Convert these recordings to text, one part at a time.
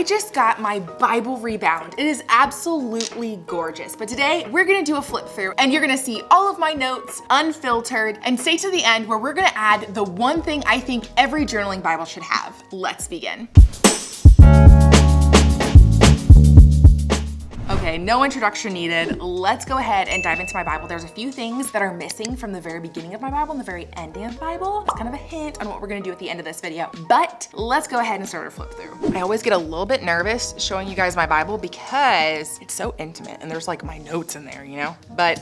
I just got my Bible rebound. It is absolutely gorgeous. But today we're gonna do a flip through and you're gonna see all of my notes unfiltered and stay to the end where we're gonna add the one thing I think every journaling Bible should have. Let's begin. Okay, no introduction needed. Let's go ahead and dive into my Bible. There's a few things that are missing from the very beginning of my Bible and the very ending of the Bible. It's kind of a hint on what we're gonna do at the end of this video. But let's go ahead and start a flip through. I always get a little bit nervous showing you guys my Bible because it's so intimate and there's like my notes in there, you know? But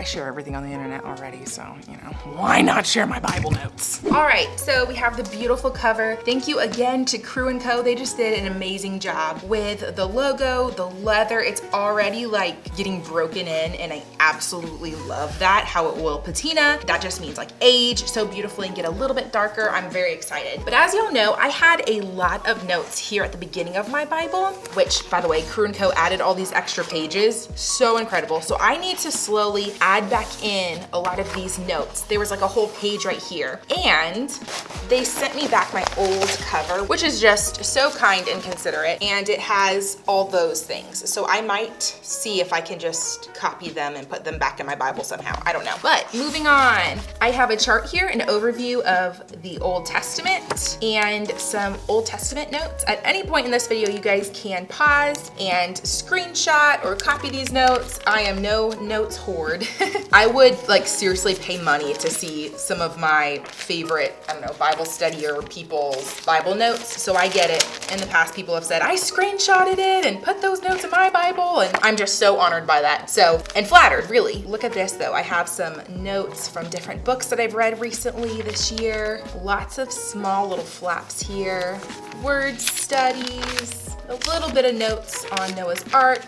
I share everything on the internet already, so, you know, why not share my Bible notes? All right, so we have the beautiful cover. Thank you again to Crew & Co. They just did an amazing job with the logo, the leather. It's already like getting broken in and I absolutely love that, how it will patina. That just means like age so beautifully and get a little bit darker. I'm very excited. But as y'all know, I had a lot of notes here at the beginning of my Bible, which by the way, Crew & Co. added all these extra pages. So incredible. So I need to slowly add back in a lot of these notes. There was like a whole page right here. And they sent me back my old cover, which is just so kind and considerate. And it has all those things. So I might see if I can just copy them and put them back in my Bible somehow. I don't know. But moving on, I have a chart here, an overview of the Old Testament and some Old Testament notes. At any point in this video, you guys can pause and screenshot or copy these notes. I am no notes hoard. I would like seriously pay money to see some of my favorite, I don't know, Bible study or people's Bible notes. So I get it. In the past, people have said, I screenshotted it and put those notes in my Bible and I'm just so honored by that. So, and flattered, really. Look at this though. I have some notes from different books that I've read recently this year. Lots of small little flaps here. Word studies, a little bit of notes on Noah's Ark,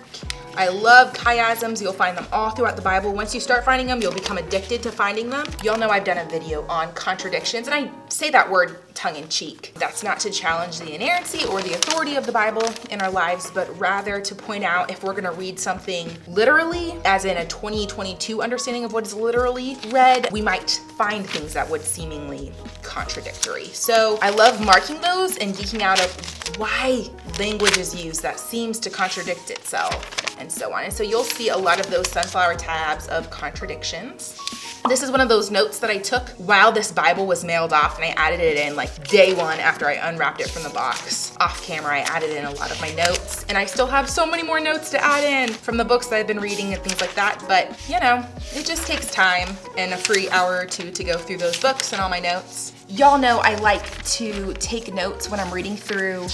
I love chiasms. You'll find them all throughout the Bible. Once you start finding them, you'll become addicted to finding them. Y'all know I've done a video on contradictions, and I say that word tongue in cheek. That's not to challenge the inerrancy or the authority of the Bible in our lives, but rather to point out if we're gonna read something literally, as in a 2022 understanding of what is literally read, we might find things that would seemingly contradictory. So I love marking those and geeking out of why language is used that seems to contradict itself and so on. And so you'll see a lot of those sunflower tabs of contradictions. This is one of those notes that I took while this Bible was mailed off and I added it in like day one after I unwrapped it from the box. Off camera, I added in a lot of my notes and I still have so many more notes to add in from the books that I've been reading and things like that. But you know, it just takes time and a free hour or two to go through those books and all my notes. Y'all know I like to take notes when I'm reading through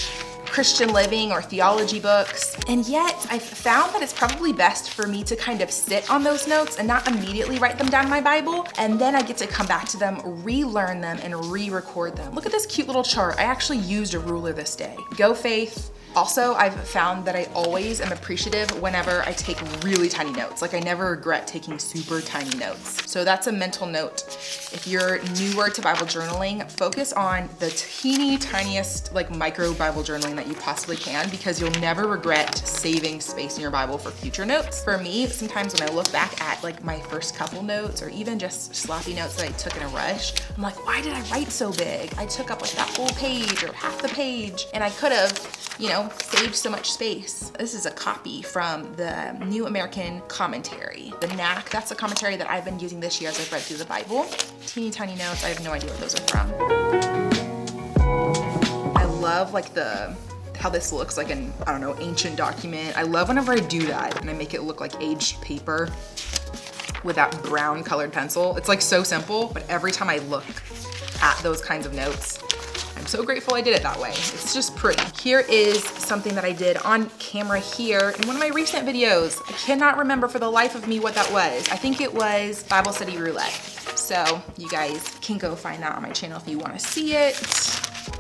Christian living or theology books. And yet I've found that it's probably best for me to kind of sit on those notes and not immediately write them down in my Bible. And then I get to come back to them, relearn them and re-record them. Look at this cute little chart. I actually used a ruler this day. Go Faith, also, I've found that I always am appreciative whenever I take really tiny notes. Like I never regret taking super tiny notes. So that's a mental note. If you're newer to Bible journaling, focus on the teeny tiniest like micro Bible journaling that you possibly can because you'll never regret saving space in your Bible for future notes. For me, sometimes when I look back at like my first couple notes or even just sloppy notes that I took in a rush, I'm like, why did I write so big? I took up like that whole page or half the page and I could have, you know, saved so much space. This is a copy from the New American Commentary. The NAC, that's a commentary that I've been using this year as I've read through the Bible. Teeny tiny notes, I have no idea what those are from. I love like the how this looks like an, I don't know, ancient document. I love whenever I do that and I make it look like aged paper with that brown colored pencil. It's like so simple, but every time I look at those kinds of notes, I'm so grateful I did it that way. It's just pretty. Here is something that I did on camera here in one of my recent videos. I cannot remember for the life of me what that was. I think it was Bible Study Roulette. So you guys can go find that on my channel if you wanna see it.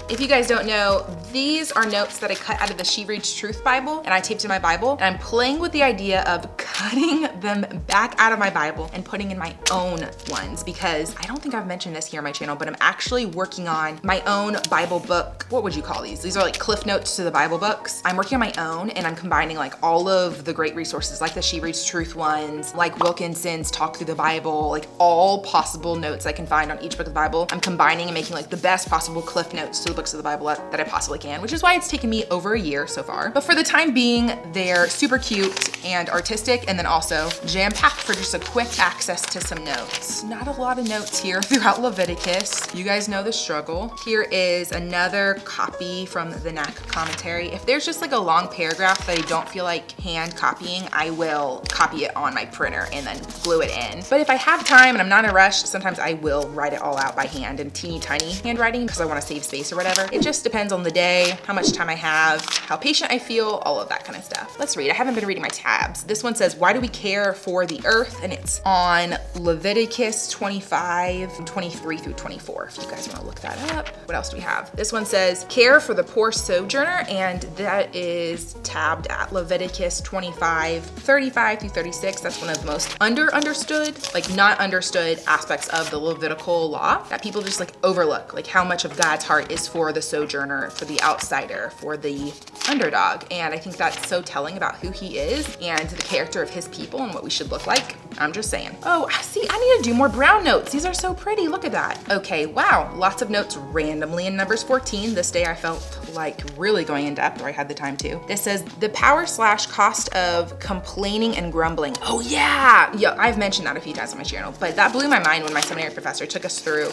If you guys don't know, these are notes that I cut out of the She Reads Truth Bible and I taped in my Bible. And I'm playing with the idea of cutting them back out of my Bible and putting in my own ones because I don't think I've mentioned this here on my channel, but I'm actually working on my own Bible book. What would you call these? These are like cliff notes to the Bible books. I'm working on my own and I'm combining like all of the great resources like the She Reads Truth ones, like Wilkinson's Talk Through the Bible, like all possible notes I can find on each book of the Bible. I'm combining and making like the best possible cliff notes to books of the Bible that I possibly can, which is why it's taken me over a year so far. But for the time being, they're super cute and artistic and then also jam-packed for just a quick access to some notes. Not a lot of notes here throughout Leviticus. You guys know the struggle. Here is another copy from the NAC commentary. If there's just like a long paragraph that I don't feel like hand copying, I will copy it on my printer and then glue it in. But if I have time and I'm not in a rush, sometimes I will write it all out by hand in teeny tiny handwriting because I wanna save space or whatever. It just depends on the day, how much time I have, how patient I feel, all of that kind of stuff. Let's read. I haven't been reading my tabs. This one says, why do we care for the earth? And it's on Leviticus 25, 23 through 24, if you guys wanna look that up. What else do we have? This one says, care for the poor sojourner, and that is tabbed at Leviticus 25, 35 through 36. That's one of the most under understood, like not understood aspects of the Levitical law that people just like overlook, like how much of God's heart is for the sojourner, for the outsider, for the underdog. And I think that's so telling about who he is and the character of his people and what we should look like. I'm just saying. Oh, I see, I need to do more brown notes. These are so pretty. Look at that. Okay, wow. Lots of notes randomly in Numbers 14. This day I felt like really going in depth, or I had the time to. This says the power slash cost of complaining and grumbling. Oh yeah, yeah, I've mentioned that a few times on my channel, but that blew my mind when my seminary professor took us through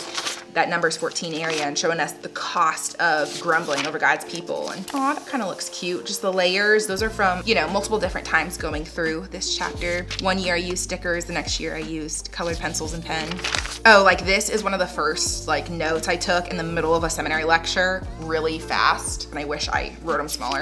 that Numbers 14 area and showing us the cost of grumbling over God's people. And oh, that kind of looks cute. Just the layers, those are from, you know, multiple different times going through this chapter. One year I used stickers, the next year I used colored pencils and pen. Oh, like this is one of the first like notes I took in the middle of a seminary lecture really fast. And I wish I wrote them smaller.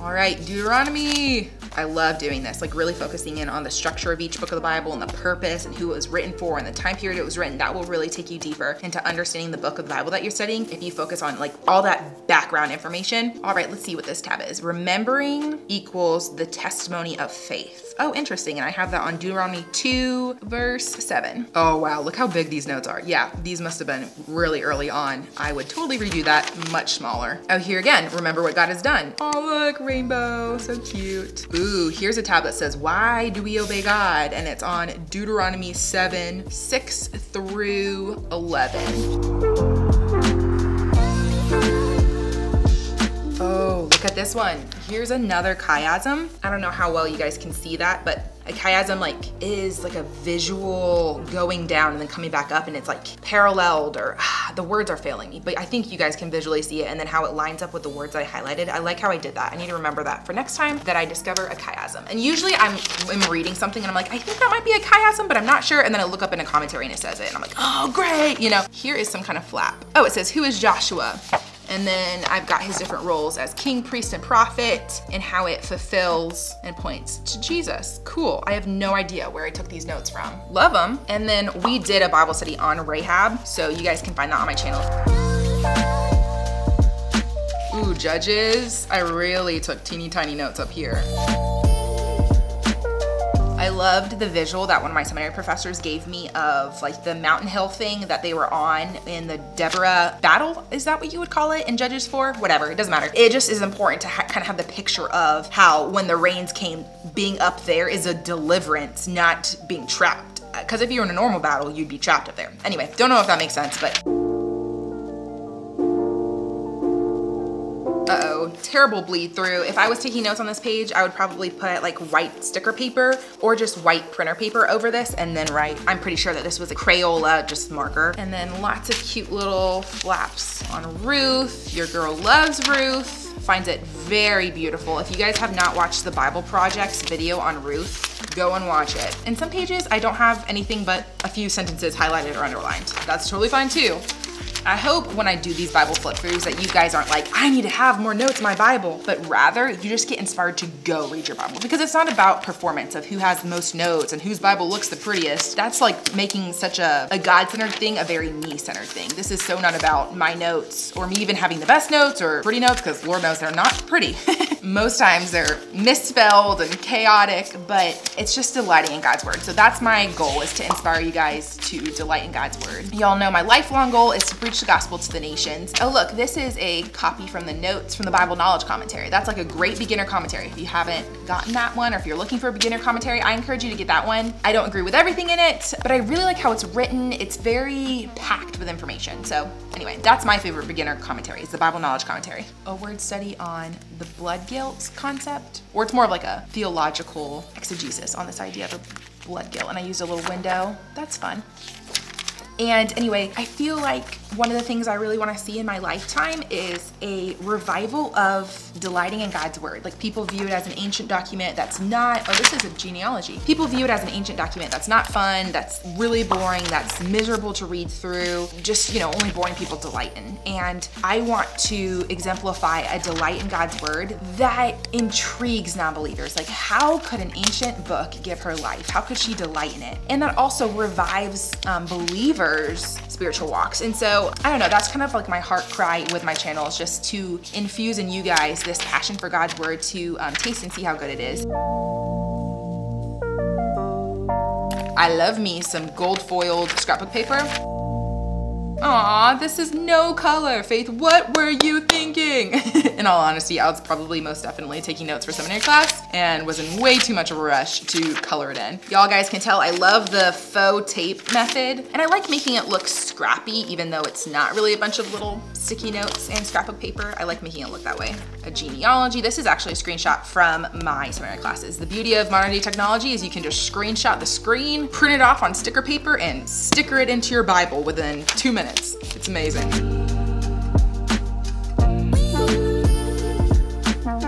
All right, Deuteronomy. I love doing this, like really focusing in on the structure of each book of the Bible and the purpose and who it was written for and the time period it was written. That will really take you deeper into understanding the book of the Bible that you're studying if you focus on like all that background information. All right, let's see what this tab is. Remembering equals the testimony of faith. Oh, interesting. And I have that on Deuteronomy 2, verse 7. Oh, wow. Look how big these notes are. Yeah, these must have been really early on. I would totally redo that much smaller. Oh, here again, remember what God has done. Oh, look, rainbow. So cute. Here's a tab that says, Why do we obey God? And it's on Deuteronomy 7, 6 through 11. Oh, look at this one. Here's another chiasm. I don't know how well you guys can see that, but a chiasm like is like a visual going down and then coming back up and it's like paralleled or ah, the words are failing me, but I think you guys can visually see it and then how it lines up with the words I highlighted. I like how I did that. I need to remember that for next time that I discover a chiasm. And usually I'm, I'm reading something and I'm like, I think that might be a chiasm, but I'm not sure. And then I look up in a commentary and it says it and I'm like, oh, great. You know, here is some kind of flap. Oh, it says, who is Joshua? And then I've got his different roles as king, priest, and prophet and how it fulfills and points to Jesus. Cool. I have no idea where I took these notes from. Love them. And then we did a Bible study on Rahab, so you guys can find that on my channel. Ooh, judges. I really took teeny tiny notes up here. I loved the visual that one of my seminary professors gave me of like the mountain hill thing that they were on in the Deborah battle. Is that what you would call it in Judges 4? Whatever, it doesn't matter. It just is important to kind of have the picture of how when the rains came, being up there is a deliverance, not being trapped. Because if you were in a normal battle, you'd be trapped up there. Anyway, don't know if that makes sense, but. Terrible bleed through. If I was taking notes on this page, I would probably put like white sticker paper or just white printer paper over this and then write. I'm pretty sure that this was a Crayola, just marker. And then lots of cute little flaps on Ruth. Your girl loves Ruth finds it very beautiful. If you guys have not watched the Bible Project's video on Ruth, go and watch it. In some pages, I don't have anything but a few sentences highlighted or underlined. That's totally fine too. I hope when I do these Bible flip throughs that you guys aren't like, I need to have more notes in my Bible, but rather you just get inspired to go read your Bible because it's not about performance of who has the most notes and whose Bible looks the prettiest. That's like making such a, a God-centered thing a very me-centered thing. This is so not about my notes or me even having the best notes or pretty notes because Lord knows they're not pretty. Most times they're misspelled and chaotic, but it's just delighting in God's word. So that's my goal is to inspire you guys to delight in God's word. Y'all know my lifelong goal is to preach the gospel to the nations. Oh look, this is a copy from the notes from the Bible Knowledge Commentary. That's like a great beginner commentary. If you haven't gotten that one or if you're looking for a beginner commentary, I encourage you to get that one. I don't agree with everything in it, but I really like how it's written. It's very packed with information. So anyway, that's my favorite beginner commentary is the Bible Knowledge Commentary. A word study on the blood guilt concept, or it's more of like a theological exegesis on this idea of a blood guilt. And I used a little window. That's fun. And anyway, I feel like one of the things I really want to see in my lifetime is a revival of delighting in God's word. Like people view it as an ancient document that's not, oh, this is a genealogy. People view it as an ancient document that's not fun, that's really boring, that's miserable to read through, just, you know, only boring people delight in. And I want to exemplify a delight in God's word that intrigues non-believers. Like how could an ancient book give her life? How could she delight in it? And that also revives um, believers spiritual walks. And so, I don't know, that's kind of like my heart cry with my channel is just to infuse in you guys this passion for God's word to um, taste and see how good it is. I love me some gold foiled scrapbook paper. Aw, this is no color. Faith, what were you thinking? in all honesty, I was probably most definitely taking notes for seminary class and was in way too much of a rush to color it in. Y'all guys can tell I love the faux tape method and I like making it look scrappy even though it's not really a bunch of little sticky notes and scrapbook paper. I like making it look that way. A genealogy. This is actually a screenshot from my seminary classes. The beauty of modern day technology is you can just screenshot the screen, print it off on sticker paper and sticker it into your Bible within two minutes minutes. It's amazing.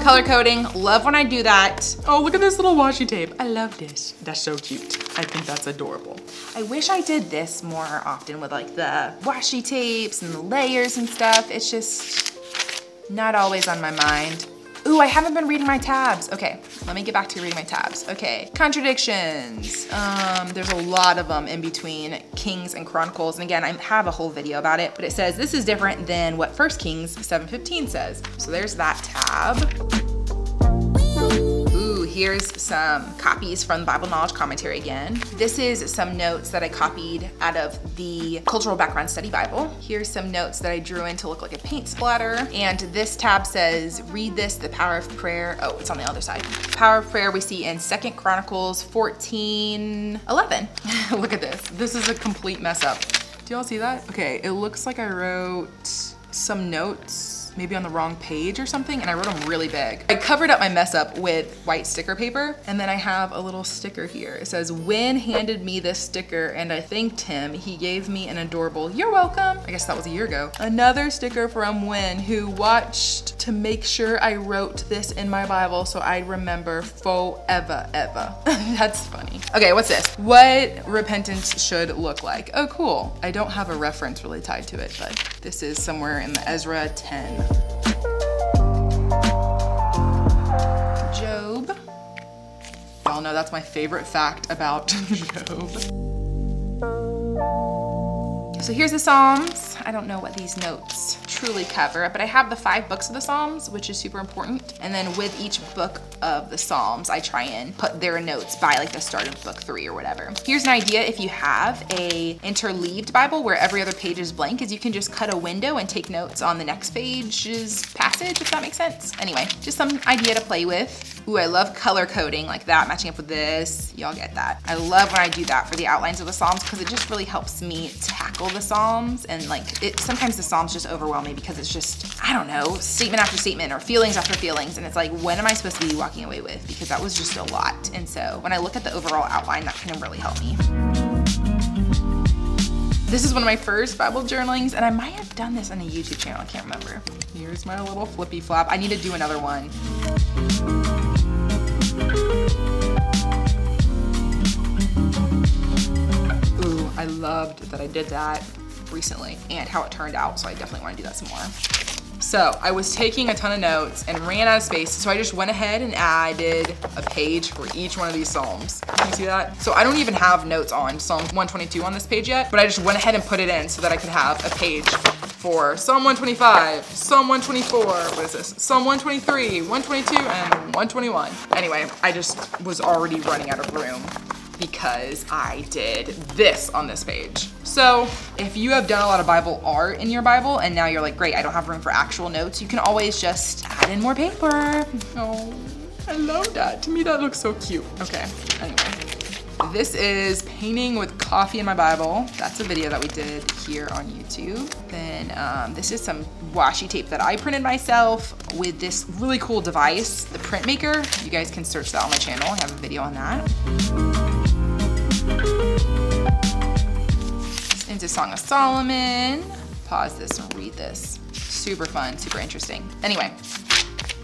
Color coding, love when I do that. Oh, look at this little washi tape. I love this. That's so cute. I think that's adorable. I wish I did this more often with like the washi tapes and the layers and stuff. It's just not always on my mind. Ooh, I haven't been reading my tabs. Okay, let me get back to reading my tabs. Okay, contradictions. Um, there's a lot of them in between Kings and Chronicles. And again, I have a whole video about it, but it says this is different than what First Kings 7.15 says. So there's that tab here's some copies from the Bible Knowledge Commentary again. This is some notes that I copied out of the Cultural Background Study Bible. Here's some notes that I drew in to look like a paint splatter. And this tab says, read this, the power of prayer. Oh, it's on the other side. Power of prayer we see in Second Chronicles 14, 11. look at this. This is a complete mess up. Do y'all see that? Okay, it looks like I wrote some notes maybe on the wrong page or something and I wrote them really big. I covered up my mess up with white sticker paper and then I have a little sticker here. It says, Win handed me this sticker and I thanked him. He gave me an adorable, you're welcome. I guess that was a year ago. Another sticker from Win who watched to make sure I wrote this in my Bible so I'd remember forever, ever. That's funny. Okay, what's this? What repentance should look like. Oh, cool. I don't have a reference really tied to it, but this is somewhere in the Ezra 10. Job. Y'all know that's my favorite fact about Job. So here's the Psalms. I don't know what these notes truly cover, but I have the five books of the Psalms, which is super important. And then with each book of the Psalms, I try and put their notes by like the start of book three or whatever. Here's an idea if you have a interleaved Bible where every other page is blank is you can just cut a window and take notes on the next page's passage, if that makes sense. Anyway, just some idea to play with. Ooh, I love color coding like that, matching up with this. Y'all get that. I love when I do that for the outlines of the Psalms because it just really helps me tackle the Psalms and like it. sometimes the Psalms just overwhelm me because it's just, I don't know, statement after statement or feelings after feelings. And it's like, when am I supposed to be walking away with? Because that was just a lot. And so when I look at the overall outline, that can really help me. This is one of my first Bible journalings, and I might have done this on a YouTube channel, I can't remember. Here's my little flippy flap. I need to do another one. Ooh, I loved that I did that recently and how it turned out, so I definitely wanna do that some more. So I was taking a ton of notes and ran out of space, so I just went ahead and added a page for each one of these Psalms. Can you see that? So I don't even have notes on Psalm 122 on this page yet, but I just went ahead and put it in so that I could have a page for Psalm 125, Psalm 124, what is this? Psalm 123, 122, and 121. Anyway, I just was already running out of room because I did this on this page. So if you have done a lot of Bible art in your Bible and now you're like, great, I don't have room for actual notes, you can always just add in more paper. Oh, I love that. To me, that looks so cute. Okay, anyway. This is painting with coffee in my Bible. That's a video that we did here on YouTube. Then um, this is some washi tape that I printed myself with this really cool device, the Printmaker. You guys can search that on my channel. I have a video on that. Into Song of Solomon. Pause this and read this. Super fun, super interesting. Anyway,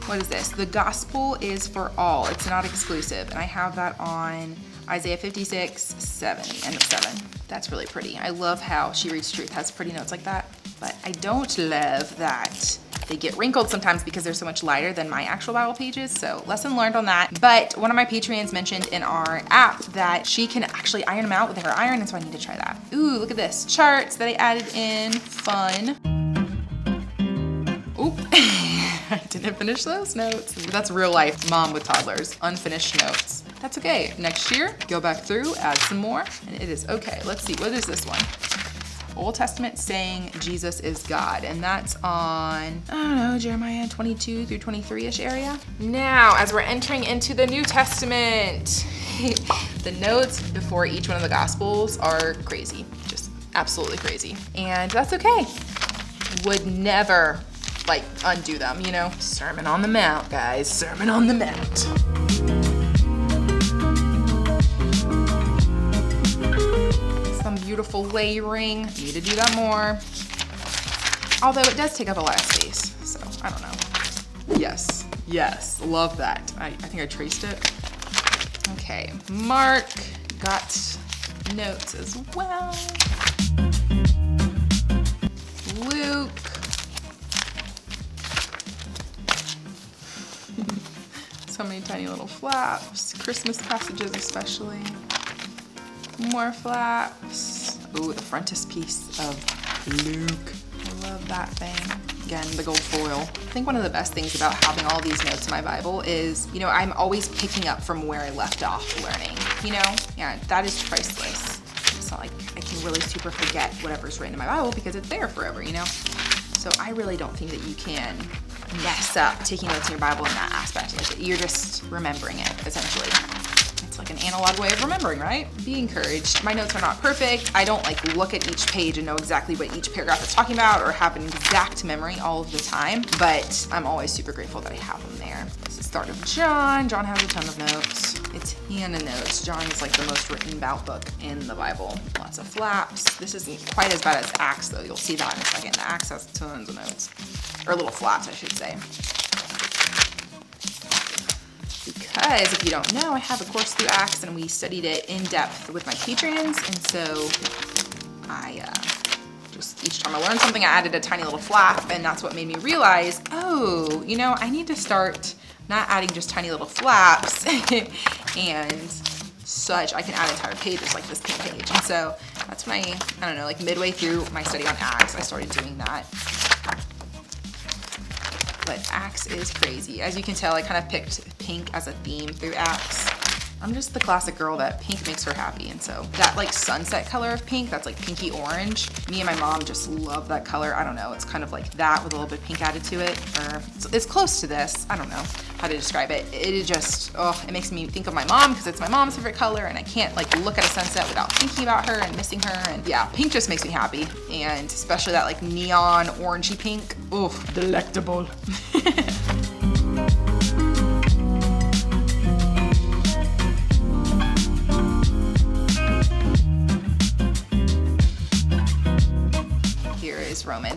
what is this? The gospel is for all. It's not exclusive. And I have that on Isaiah 56, 7, end of 7. That's really pretty. I love how She Reads Truth has pretty notes like that, but I don't love that they get wrinkled sometimes because they're so much lighter than my actual Bible pages, so lesson learned on that. But one of my Patreons mentioned in our app that she can actually iron them out with her iron, and so I need to try that. Ooh, look at this. Charts that I added in, fun. Oop. I didn't finish those notes. That's real life mom with toddlers, unfinished notes. That's okay. Next year, go back through, add some more, and it is okay. Let's see, what is this one? Old Testament saying Jesus is God, and that's on, I don't know, Jeremiah 22 through 23-ish area. Now, as we're entering into the New Testament, the notes before each one of the Gospels are crazy, just absolutely crazy. And that's okay. Would never like undo them, you know? Sermon on the Mount, guys, Sermon on the Mount. Beautiful layering, need to do that more. Although it does take up a lot of space, so I don't know. Yes, yes, love that. I, I think I traced it. Okay, Mark got notes as well. Luke, so many tiny little flaps, Christmas passages especially. More flaps. Ooh, the frontispiece of Luke. I love that thing. Again, the gold foil. I think one of the best things about having all these notes in my Bible is, you know, I'm always picking up from where I left off learning, you know? Yeah, that is priceless. It's not like I can really super forget whatever's written in my Bible because it's there forever, you know? So I really don't think that you can mess up taking notes in your Bible in that aspect. Like you're just remembering it, essentially. Like an analog way of remembering, right? Be encouraged. My notes are not perfect. I don't like look at each page and know exactly what each paragraph is talking about or have an exact memory all of the time, but I'm always super grateful that I have them there. This is start of John. John has a ton of notes. It's Hannah notes. John is like the most written about book in the Bible. Lots of flaps. This isn't quite as bad as Acts though. You'll see that in a second. Acts has tons of notes. Or little flaps, I should say. Because if you don't know, I have a course through Acts and we studied it in depth with my patrons. And so I uh, just each time I learned something, I added a tiny little flap and that's what made me realize, oh, you know, I need to start not adding just tiny little flaps and such. I can add entire pages like this page. And so that's when I, I don't know, like midway through my study on Acts, I started doing that but Acts is crazy. As you can tell, I kind of picked pink as a theme through Acts. I'm just the classic girl that pink makes her happy. And so that like sunset color of pink, that's like pinky orange. Me and my mom just love that color. I don't know, it's kind of like that with a little bit pink added to it. Or it's, it's close to this. I don't know how to describe it. It is just, oh, it makes me think of my mom because it's my mom's favorite color and I can't like look at a sunset without thinking about her and missing her. And yeah, pink just makes me happy. And especially that like neon orangey pink. Oof, delectable.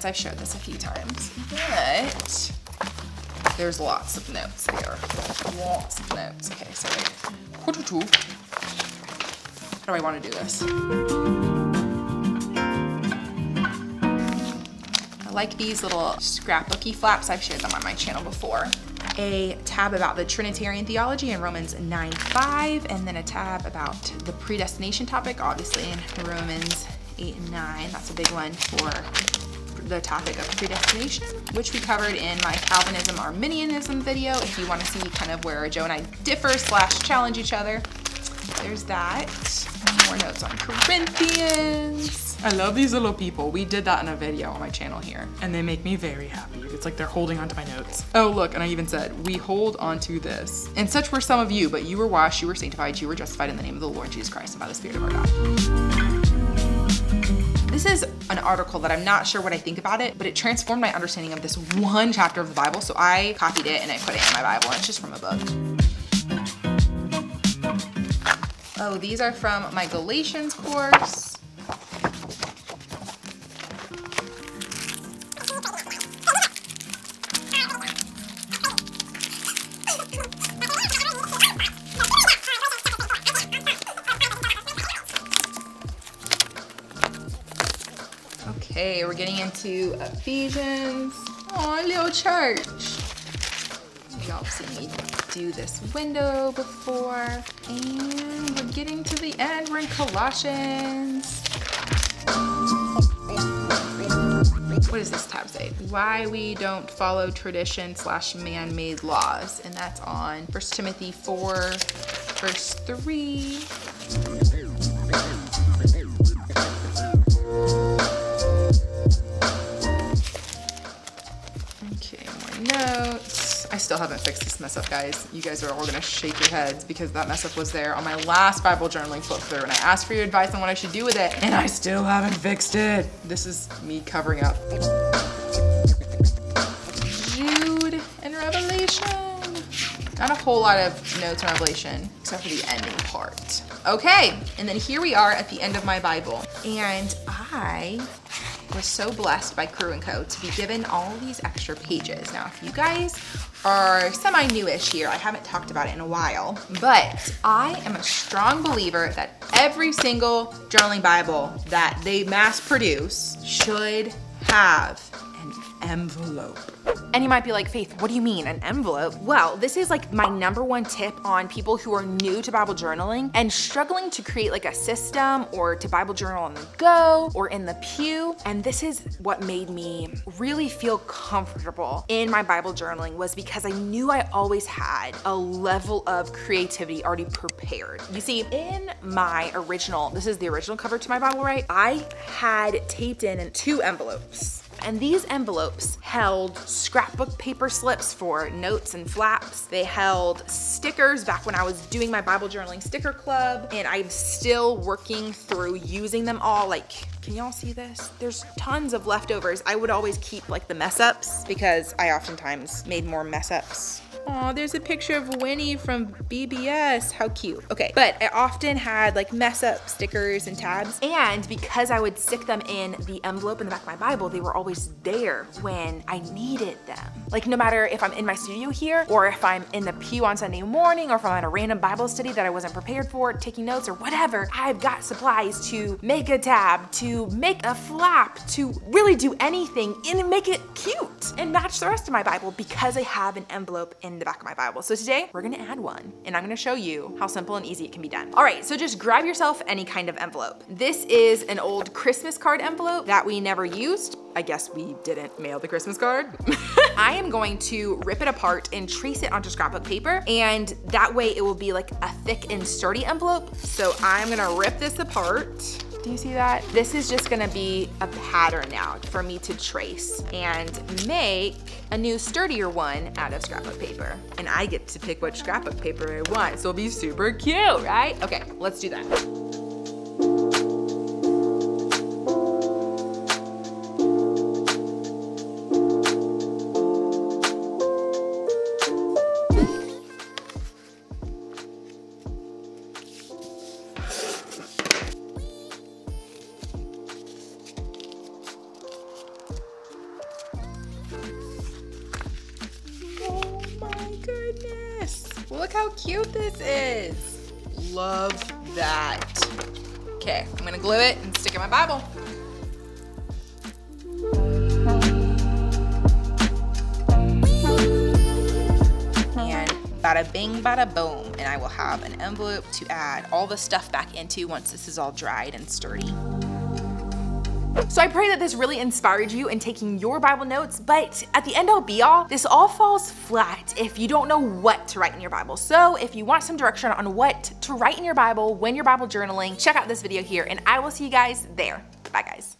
I've showed this a few times, but there's lots of notes here. Lots of notes. Okay, so how do I want to do this? I like these little scrapbooky flaps. I've shared them on my channel before. A tab about the Trinitarian theology in Romans 9.5, and then a tab about the predestination topic, obviously in Romans 8 and 9. That's a big one for the topic of predestination, which we covered in my Calvinism Arminianism video. If you want to see kind of where Joe and I differ slash challenge each other, there's that. More notes on Corinthians. I love these little people. We did that in a video on my channel here, and they make me very happy. It's like they're holding onto my notes. Oh, look, and I even said, we hold onto this. And such were some of you, but you were washed, you were sanctified, you were justified in the name of the Lord Jesus Christ and by the Spirit of our God. This is an article that I'm not sure what I think about it, but it transformed my understanding of this one chapter of the Bible. So I copied it and I put it in my Bible, and it's just from a book. Oh, these are from my Galatians course. Into Ephesians. Oh, little church. Y'all seen me do this window before. And we're getting to the end. We're in Colossians. What does this tab say? Why we don't follow tradition slash man-made laws. And that's on 1 Timothy 4, verse 3. Still haven't fixed this mess up, guys. You guys are all gonna shake your heads because that mess up was there on my last Bible journaling flip through and I asked for your advice on what I should do with it and I still haven't fixed it. This is me covering up. Jude and Revelation. Not a whole lot of notes on Revelation, except for the ending part. Okay, and then here we are at the end of my Bible. And I was so blessed by Crew & Co. to be given all these extra pages. Now, if you guys are semi-newish here, I haven't talked about it in a while, but I am a strong believer that every single journaling Bible that they mass produce should have an envelope. And you might be like, Faith, what do you mean, an envelope? Well, this is like my number one tip on people who are new to Bible journaling and struggling to create like a system or to Bible journal on the go or in the pew. And this is what made me really feel comfortable in my Bible journaling was because I knew I always had a level of creativity already prepared. You see, in my original, this is the original cover to my Bible, right? I had taped in two envelopes. And these envelopes held scrapbook paper slips for notes and flaps. They held stickers back when I was doing my Bible journaling sticker club, and I'm still working through using them all. Like, can y'all see this? There's tons of leftovers. I would always keep like the mess ups because I oftentimes made more mess ups Oh, there's a picture of Winnie from BBS. How cute. Okay, but I often had like mess up stickers and tabs. And because I would stick them in the envelope in the back of my Bible, they were always there when I needed them. Like no matter if I'm in my studio here or if I'm in the pew on Sunday morning or if I'm at a random Bible study that I wasn't prepared for, taking notes or whatever, I've got supplies to make a tab, to make a flap, to really do anything and make it cute and match the rest of my Bible because I have an envelope in in the back of my Bible. So today we're gonna add one and I'm gonna show you how simple and easy it can be done. All right, so just grab yourself any kind of envelope. This is an old Christmas card envelope that we never used. I guess we didn't mail the Christmas card. I am going to rip it apart and trace it onto scrapbook paper and that way it will be like a thick and sturdy envelope. So I'm gonna rip this apart do you see that? This is just gonna be a pattern now for me to trace and make a new sturdier one out of scrapbook paper. And I get to pick which scrapbook paper I want, so it'll be super cute, right? Okay, let's do that. Look how cute this is. Love that. Okay, I'm gonna glue it and stick it in my Bible. And bada bing, bada boom. And I will have an envelope to add all the stuff back into once this is all dried and sturdy. So I pray that this really inspired you in taking your Bible notes, but at the end all be all, this all falls flat if you don't know what to write in your Bible. So if you want some direction on what to write in your Bible when you're Bible journaling, check out this video here and I will see you guys there. Bye guys.